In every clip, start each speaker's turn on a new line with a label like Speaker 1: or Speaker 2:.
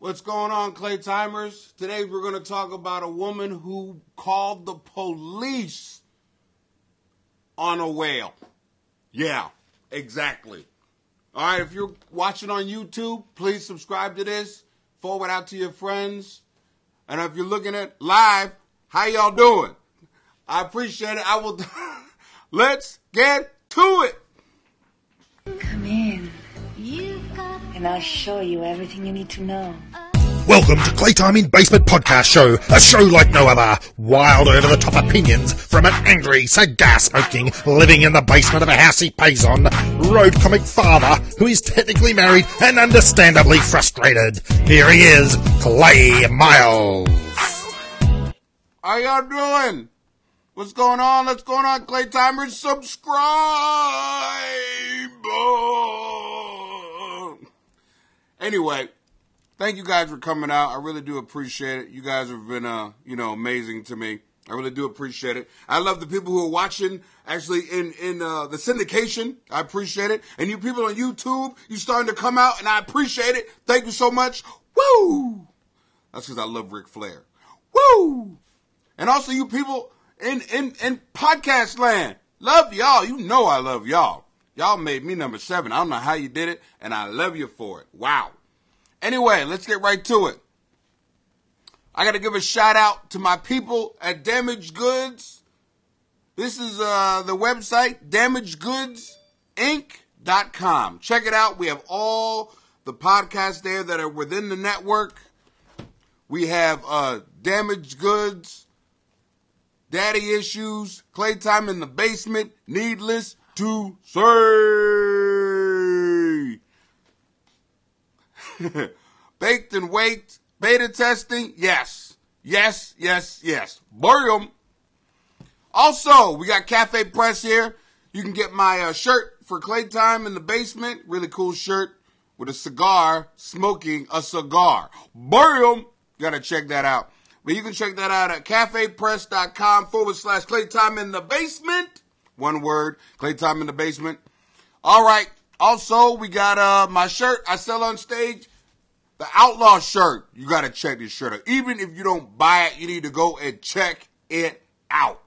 Speaker 1: What's going on, Clay Timers? Today we're going to talk about a woman who called the police on a whale. Yeah, exactly. All right, if you're watching on YouTube, please subscribe to this, forward out to your friends. And if you're looking at live, how y'all doing? I appreciate it. I will. Let's get to it.
Speaker 2: And I'll show you everything you need to know.
Speaker 3: Welcome to Claytime in Basement Podcast Show, a show like no other. Wild over the top opinions from an angry, cigar smoking, living in the basement of a house he pays on, road comic father who is technically married and understandably frustrated. Here he is, Clay Miles.
Speaker 1: How y'all doing? What's going on? What's going on, Clay Timers? Subscribe! Anyway, thank you guys for coming out. I really do appreciate it. You guys have been, uh, you know, amazing to me. I really do appreciate it. I love the people who are watching actually in, in, uh, the syndication. I appreciate it. And you people on YouTube, you starting to come out and I appreciate it. Thank you so much. Woo! That's because I love Ric Flair. Woo! And also you people in, in, in podcast land. Love y'all. You know I love y'all. Y'all made me number seven. I don't know how you did it, and I love you for it. Wow. Anyway, let's get right to it. I got to give a shout out to my people at Damaged Goods. This is uh, the website, damagedgoodsinc.com. Check it out. We have all the podcasts there that are within the network. We have uh, Damaged Goods, Daddy Issues, Clay Time in the Basement, Needless to Say. Baked and Awake, beta testing, yes. Yes, yes, yes. Boom. Also, we got Cafe Press here. You can get my uh, shirt for Clay Time in the Basement. Really cool shirt with a cigar, smoking a cigar. Boom. Gotta check that out. But you can check that out at cafepress.com forward slash Clay Time in the basement. One word, Clay Time in the basement. All right. Also, we got uh my shirt I sell on stage. The Outlaw shirt. You got to check this shirt out. Even if you don't buy it, you need to go and check it out.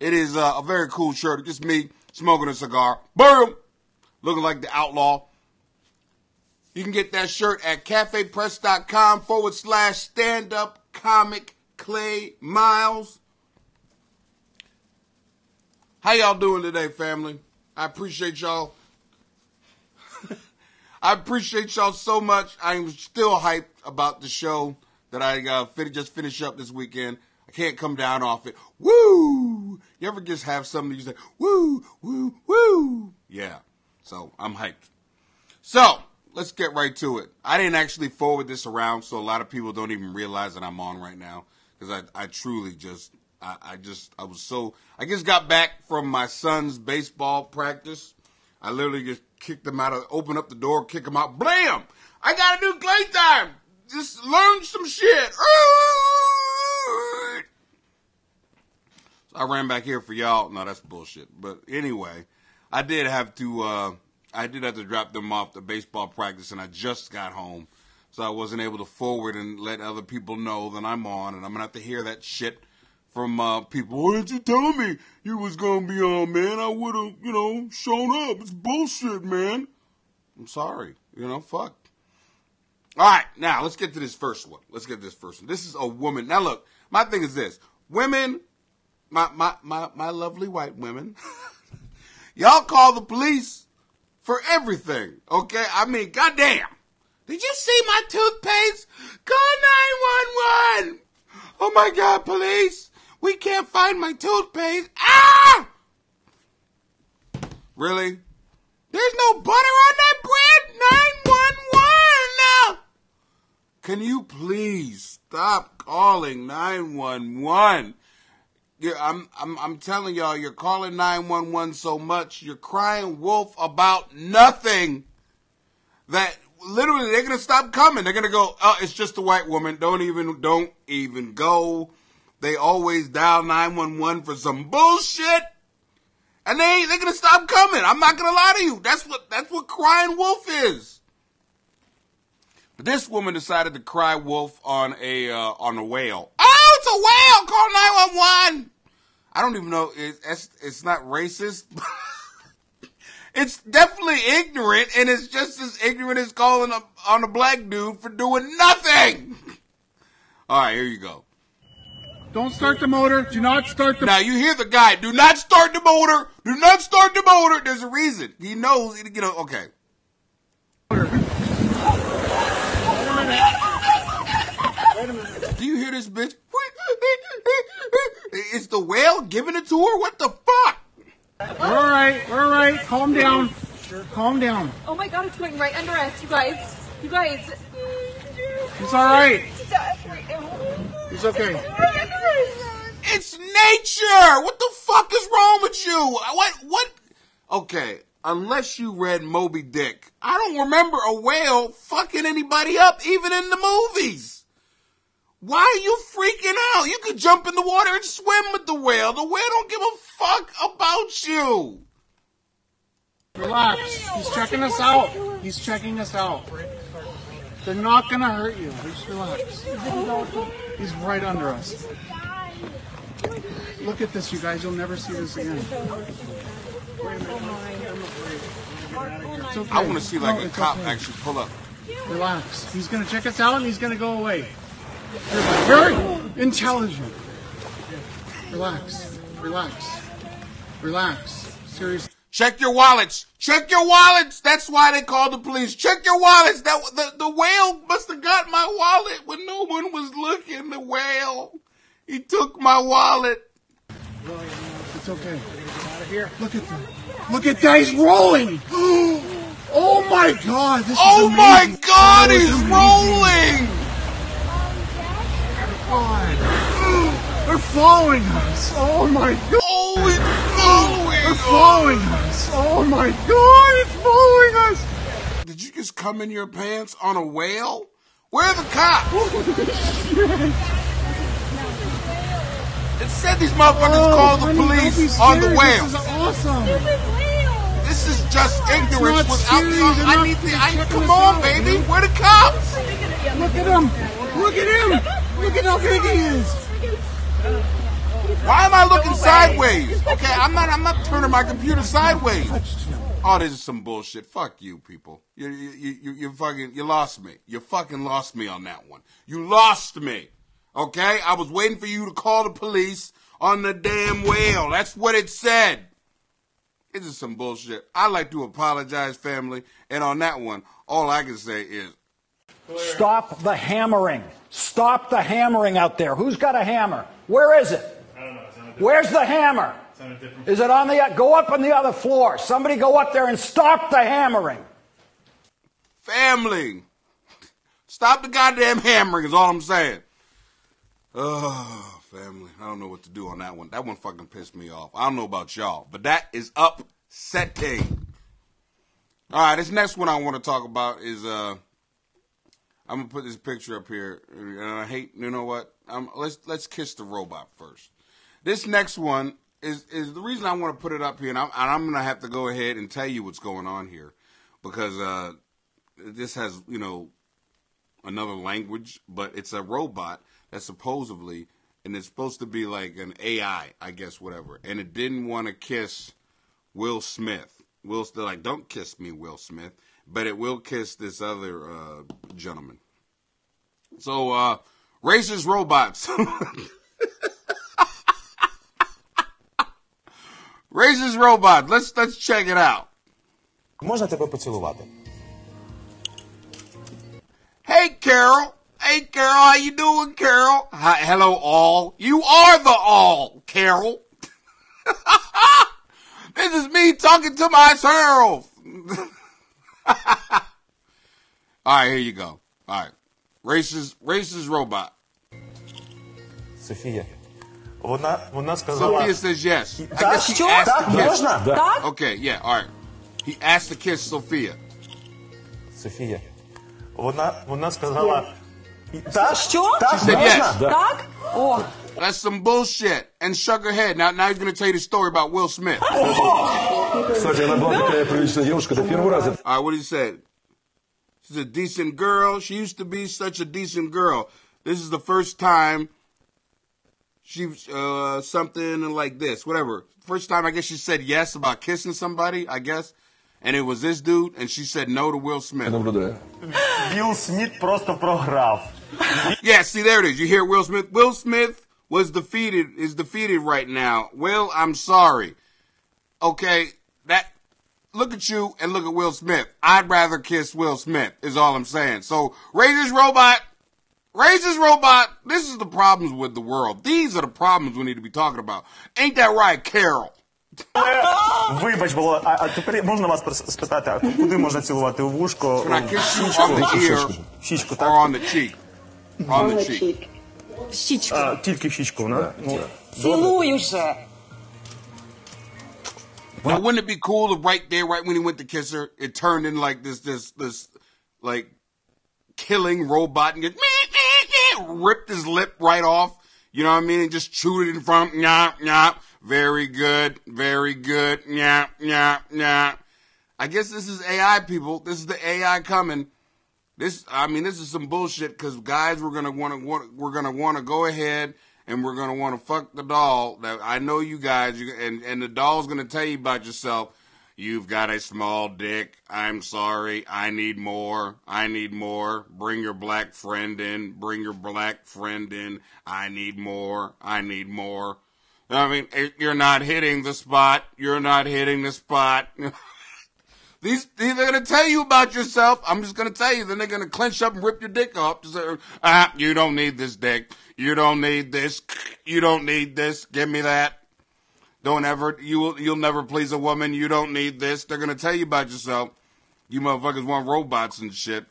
Speaker 1: It is uh, a very cool shirt. Just me smoking a cigar. Boom! Looking like the Outlaw. You can get that shirt at cafepress.com forward slash stand up comic Clay Miles. How y'all doing today, family? I appreciate y'all. I appreciate y'all so much. I'm still hyped about the show that I uh, fin- just finished up this weekend. I can't come down off it. Woo! You ever just have something you say, woo, woo, woo? Yeah. So I'm hyped. So let's get right to it. I didn't actually forward this around, so a lot of people don't even realize that I'm on right now because I, I truly just, I, I just, I was so, I just got back from my son's baseball practice. I literally just kicked him out of, open up the door, kick him out, blam! I gotta do play time! Just learn some shit! So I ran back here for y'all. No, that's bullshit. But anyway, I did have to, uh, I did have to drop them off the baseball practice, and I just got home, so I wasn't able to forward and let other people know that I'm on, and I'm gonna have to hear that shit from uh, people. Why didn't you tell me you was gonna be on, man? I would have, you know, shown up. It's bullshit, man. I'm sorry. You know, fuck. All right, now let's get to this first one. Let's get this first one. This is a woman. Now look, my thing is this: women, my my my my lovely white women, y'all call the police for everything. Okay, I mean, goddamn. Did you see my toothpaste? Call 911. Oh my god, police. We can't find my toothpaste. Ah! Really? There's no butter on that bread? 911. Can you please stop calling 911? You're, I'm, I'm, I'm telling y'all, you're calling 911 so much, you're crying wolf about nothing that literally they're going to stop coming. They're going to go, oh, it's just a white woman. Don't even, don't even go. They always dial 911 for some bullshit. And they, they're going to stop coming. I'm not to lie to you. That's what, that's what crying wolf is. But this woman decided to cry wolf on a uh, on a whale. Oh, it's a whale! Call nine one one. I don't even know. It's it's not racist. it's definitely ignorant, and it's just as ignorant as calling a, on a black dude for doing nothing. All right, here you go.
Speaker 4: Don't start the motor. Do not start the.
Speaker 1: Now you hear the guy. Do not start the motor. Do not start the motor. There's a reason. He knows. You know. Okay. Do you hear this bitch? Is the whale giving it to her? What the fuck?
Speaker 4: We're all right. We're all right. Calm down. Calm down.
Speaker 5: Oh my god, it's going right under us, you guys. You guys.
Speaker 4: It's all right. It's okay.
Speaker 1: It's nature. What the fuck is wrong with you? What? What? Okay. Unless you read Moby Dick, I don't remember a whale fucking anybody up, even in the movies. Why are you freaking out? You could jump in the water and swim with the whale. The whale don't give a fuck about you.
Speaker 4: Relax. He's checking us out. He's checking us out. They're not gonna hurt you. Just relax. He's right under us. Look at this, you guys. You'll never see this again. Okay.
Speaker 1: I want to see like
Speaker 4: No,
Speaker 1: a cop
Speaker 4: okay.
Speaker 1: actually pull up.
Speaker 4: Relax. He's gonna check us out and he's gonna go away. You're very intelligent. Relax. Relax. Relax. Seriously.
Speaker 1: Check your wallets. Check your wallets. That's why they called the police. Check your wallets. That the, the whale must have got my wallet when no one was looking. The whale. He took my wallet.
Speaker 4: It's okay. Look at them. Look at that. He's rolling. Oh my god. This
Speaker 1: Oh
Speaker 4: is
Speaker 1: my
Speaker 4: amazing.
Speaker 1: God,
Speaker 4: That
Speaker 1: he's
Speaker 4: amazing.
Speaker 1: rolling.
Speaker 4: God. They're following us. Oh my god.
Speaker 1: Oh, he's following.
Speaker 4: Us. Oh my god. It's following us.
Speaker 1: Did you just come in your pants on a whale? Where are the cops? Oh, it said these motherfuckers
Speaker 4: Oh,
Speaker 1: called the
Speaker 4: honey, don't be
Speaker 1: police on the whale.
Speaker 4: This is awesome.
Speaker 1: This is just ignorance without the. I
Speaker 4: not
Speaker 1: need the.
Speaker 4: gonna
Speaker 1: I,
Speaker 4: check
Speaker 1: come on,
Speaker 4: out,
Speaker 1: baby.
Speaker 4: dude.
Speaker 1: Where the cops?
Speaker 4: Look at him. Look at him. Look at how big he is.
Speaker 1: Why am I looking sideways? Okay, I'm not. I'm not turning my computer sideways. Oh, this is some bullshit. Fuck you, people. You, you, you, you, fucking, you lost me. You fucking lost me on that one. You lost me. Okay, I was waiting for you to call the police on the damn whale. That's what it said. This is some bullshit. I'd like to apologize, family. And on that one, all I can say is,
Speaker 6: Stop the hammering. Stop the hammering out there. Who's got a hammer? Where is it? Where's the hammer? Is it on the go up on the other floor? Somebody go up there and stop the hammering.
Speaker 1: family. Stop the goddamn hammering is all I'm saying. Oh, family. I don't know what to do on that one. That one fucking pissed me off. I don't know about y'all, but that is upsetting. All right, this next one I want to talk about is uh I'm gonna put this picture up here, and I hate. You know what? Um, let's let's kiss the robot first. This next one is is the reason I want to put it up here, and I'm, and I'm gonna have to go ahead and tell you what's going on here because uh, this has you know another language, but it's a robot that supposedly and it's supposed to be like an AI, I guess, whatever, and it didn't want to kiss Will Smith. Will still like, don't kiss me, Will Smith, but it will kiss this other uh, gentleman. So, uh, racist robots. racist robot. Let's let's check it out.
Speaker 7: Можна тебе поцілувати?
Speaker 1: Hey, Carol. Hey, Carol. How you doing, Carol? Hi, hello, all. You are the all, Carol. this is me talking to myself. all right, here you go. All right. Racist, racist robot.
Speaker 7: Софія. Вона, вона сказала.
Speaker 1: Sophia says yes. I
Speaker 6: Так
Speaker 1: guess he
Speaker 6: що?
Speaker 1: asked
Speaker 6: Так
Speaker 1: to kiss.
Speaker 6: можна? Так?
Speaker 1: Okay, yeah, all right. He asked to kiss Sophia.
Speaker 7: Софія. Вона, вона сказала.
Speaker 6: Так що?
Speaker 1: She said yes.
Speaker 6: Так? О,
Speaker 1: That's some bullshit. And shook her head. Now, now he's going to tell you the story about Will Smith.
Speaker 8: Кстати, она была такая приличная девушка, это первый раз.
Speaker 1: All right, what he said? She's a decent girl. She used to be such a decent girl. This is the first time she uh something like this, whatever. First time I guess she said yes about kissing somebody, I guess. And it was this dude, and she said no to Will Smith.
Speaker 7: Білл Сміт просто програв.
Speaker 1: Yeah, see there it is. You hear Will Smith? Will Smith was defeated, is defeated right now. Will, I'm sorry. Okay, that look at you and look at Will Smith. I'd rather kiss Will Smith, is all I'm saying. So raise this robot. Raise this robot. This is the problems with the world. These are the problems we need to be talking about. Ain't that right, Carol?
Speaker 7: Вибач, було. А, а тепер можна вас прос- спитати, а куди можна цілувати? У вушко,
Speaker 1: Can I
Speaker 7: в
Speaker 1: kiss you
Speaker 7: щічку,
Speaker 1: on the ear
Speaker 7: в щічку,
Speaker 1: or
Speaker 7: так?
Speaker 1: on the cheek? On the cheek.
Speaker 5: Щічку.
Speaker 7: А, тільки в щічку, да? Ну,
Speaker 2: Цілуй уже.
Speaker 1: Now, wouldn't it be cool if right there, right when he went to kiss her, it turned into like this, this, this, like killing robot and get ripped his lip right off. You know what I mean? And just chewed it in front. Nyah, nyah. Very good. Very good. Nyah, nyah, nyah. I guess this is AI people. This is the AI coming. This, I mean, this is some bullshit because guys, we're gonna want to, we're gonna want to go ahead and we're gonna want to fuck the doll. That I know you guys, you, and and the doll's gonna tell you about yourself. You've got a small dick. I'm sorry. I need more. I need more. Bring your black friend in. Bring your black friend in. I need more. I need more. I mean, eh, you're not hitting the spot. You're not hitting the spot. These, they're gonna tell you about yourself. I'm just gonna tell you. Then they're gonna clench up and rip your dick off. Say, ah, you don't need this dick. You don't need this. You don't need this. Give me that. Don't ever. You will. You'll never please a woman. You don't need this. They're gonna tell you about yourself. You motherfuckers want robots and shit.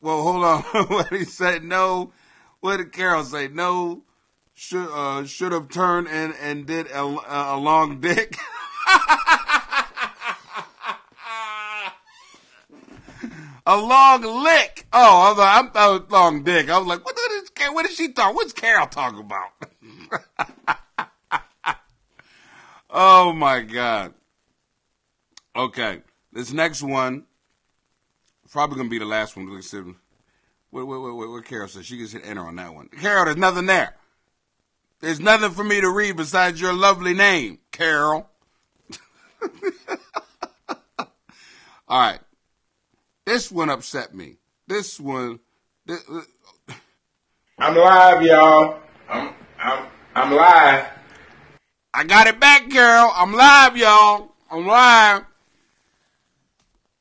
Speaker 1: Well, hold on. what he said? No. What did Carol say? No. Should uh should have turned and and did a, a, long dick. a long lick. Oh, I thought, I was long dick. I was like, what is? What is she talking? What's Carol talking about? oh my god. Okay, this next one probably gonna be the last one. Let's see. What, what, what, Carol said? She can hit enter on that one. Carol, there's nothing there. There's nothing for me to read besides your lovely name, Carol. All right. This one upset me. This one. This,
Speaker 8: I'm live, y'all. I'm I'm I'm live.
Speaker 1: I got it back, Carol. I'm live, y'all. I'm live.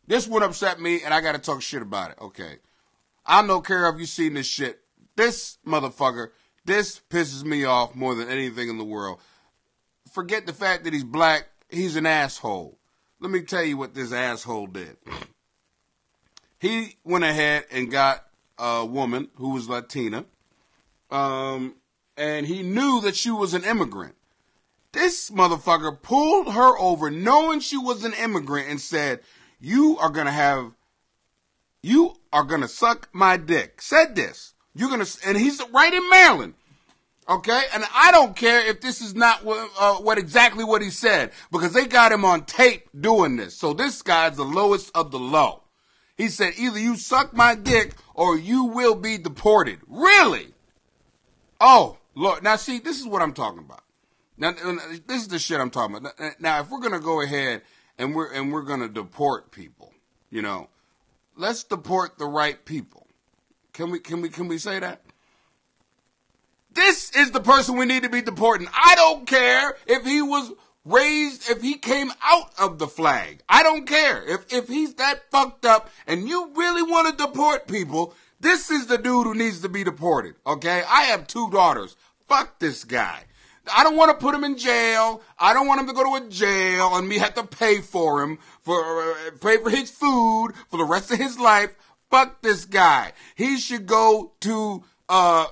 Speaker 1: This one upset me, and I got to talk shit about it. Okay. I don't care if you seen this shit. This motherfucker, this pisses me off more than anything in the world. Forget the fact that he's black. He's an asshole. Let me tell you what this asshole did. He went ahead and got a woman who was Latina, um, and he knew that she was an immigrant. This motherfucker pulled her over knowing she was an immigrant and said, You are gonna have, you are gonna suck my dick. Said this. You're gonna, and he's right in Maryland. Okay, and I don't care if this is not what, uh, what exactly what he said because they got him on tape doing this. So this guy's the lowest of the low. He said either you suck my dick or you will be deported. Really? Oh Lord! Now see, this is what I'm talking about. Now this is the shit I'm talking about. Now if we're gonna go ahead and we're and we're gonna deport people, you know, let's deport the right people. Can we can we can we say that? This is the person we need to be deporting. I don't care if he was raised, if he came out of the flag. I don't care. If, if he's that fucked up and you really want to deport people, this is the dude who needs to be deported. Okay? I have two daughters. Fuck this guy. I don't want to put him in jail. I don't want him to go to a jail and me have to pay for him for uh, pay for his food for the rest of his life. Fuck this guy. He should go to uh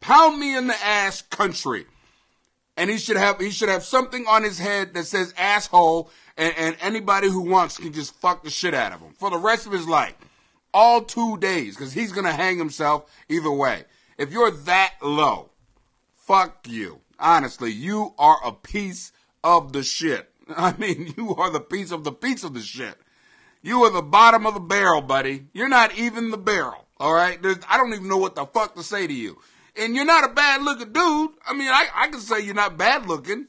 Speaker 1: pound me in the ass country. And he should have he should have something on his head that says asshole and, and anybody who wants can just fuck the shit out of him for the rest of his life. All two days, because he's gonna hang himself either way. If you're that low, fuck you. Honestly, you are a piece of the shit. I mean, you are the piece of the piece of the shit. You are the bottom of the barrel, buddy. You're not even the barrel. All right. There's, I don't even know what the fuck to say to you. And you're not a bad looking dude. I mean, I, I can say you're not bad looking.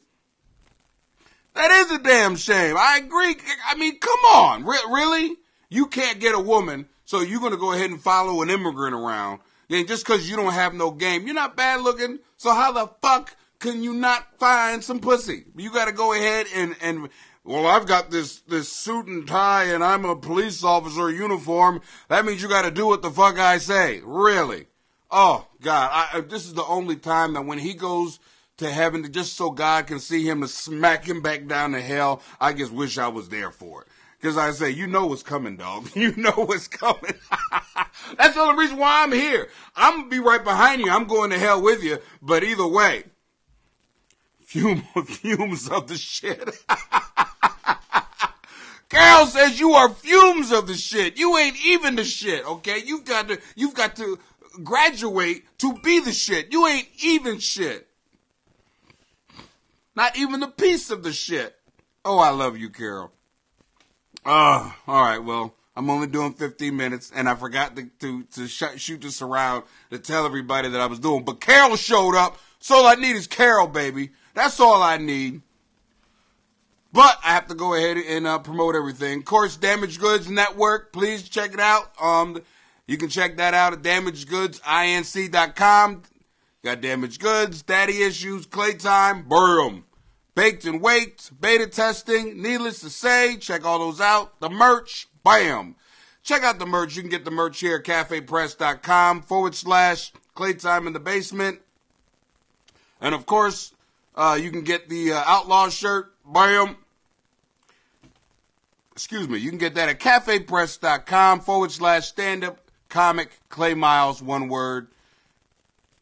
Speaker 1: That is a damn shame. I agree. I mean, come on. Re- really? You can't get a woman, so you're going to go ahead and follow an immigrant around. And just because you don't have no game, you're not bad looking. So how the fuck can you not find some pussy? You got to go ahead and, and, well, I've got this, this suit and tie and I'm a police officer uniform. That means you got to do what the fuck I say. Really? Oh, God. I, this is the only time that when he goes to heaven just so God can see him and smack him back down to hell. I just wish I was there for it. Cause I say, you know what's coming, dog. You know what's coming. That's the only reason why I'm here. I'm gonna be right behind you. I'm going to hell with you. But either way, fume, fumes of the shit. Carol says you are fumes of the shit. You ain't even the shit, okay? You've got to, you've got to graduate to be the shit. You ain't even shit. Not even a piece of the shit. Oh, I love you, Carol. Oh, all right. Well, I'm only doing 15 minutes, and I forgot to to, to sh- shoot this around to tell everybody that I was doing. But Carol showed up, so all I need is Carol, baby. That's all I need. But I have to go ahead and uh, promote everything. Of course, Damaged Goods Network. Please check it out. Um, you can check that out at damagedgoodsinc.com. Got damaged goods, daddy issues, clay time, boom. Baked and awake, beta testing, needless to say, check all those out. The merch, bam. Check out the merch. You can get the merch here at cafepress.com forward slash Claytime in the basement. And of course, uh, you can get the uh, Outlaw shirt, bam. Excuse me, you can get that at cafepress.com forward slash stand up comic Clay Miles, one word.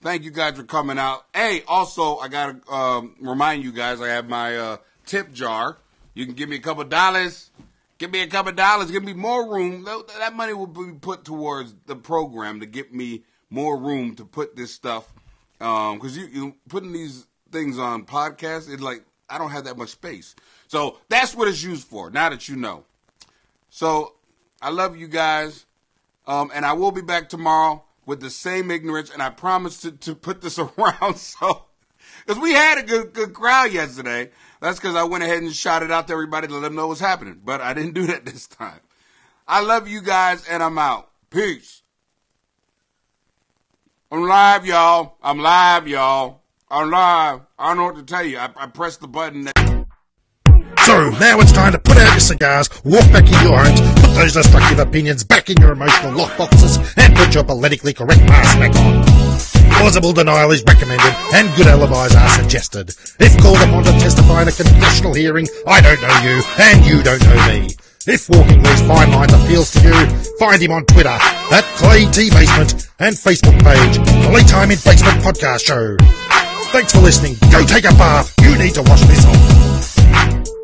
Speaker 1: Thank you guys for coming out. Hey, also, I gotta um, remind you guys, I have my uh, tip jar. You can give me a couple dollars. Give me a couple dollars. Give me more room. That money will be put towards the program to get me more room to put this stuff. Because um, you, you putting these things on podcasts, it's like I don't have that much space. So that's what it's used for. Now that you know. So I love you guys, um, and I will be back tomorrow with the same ignorance, and I promise to, to put this around. So, because we had a good good crowd yesterday, that's because I went ahead and shot it out to everybody to let them know what's happening. But I didn't do that this time. I love you guys, and I'm out. Peace. I'm live, y'all. I'm live, y'all. I'm live. I don't know what to tell you. I, I pressed the button.
Speaker 3: So now it's time to put out your cigars, walk back in your homes, put those destructive opinions back in your emotional lockboxes, and put your politically correct mask back on. Plausible denial is recommended, and good alibis are suggested. If called upon to testify in a congressional hearing, I don't know you, and you don't know me. If Walking These Fine Lines appeals to you, find him on Twitter at Clay T Basement and Facebook page Claytime in Basement Podcast Show. Thanks for listening. Go take a bath. You need to wash this off.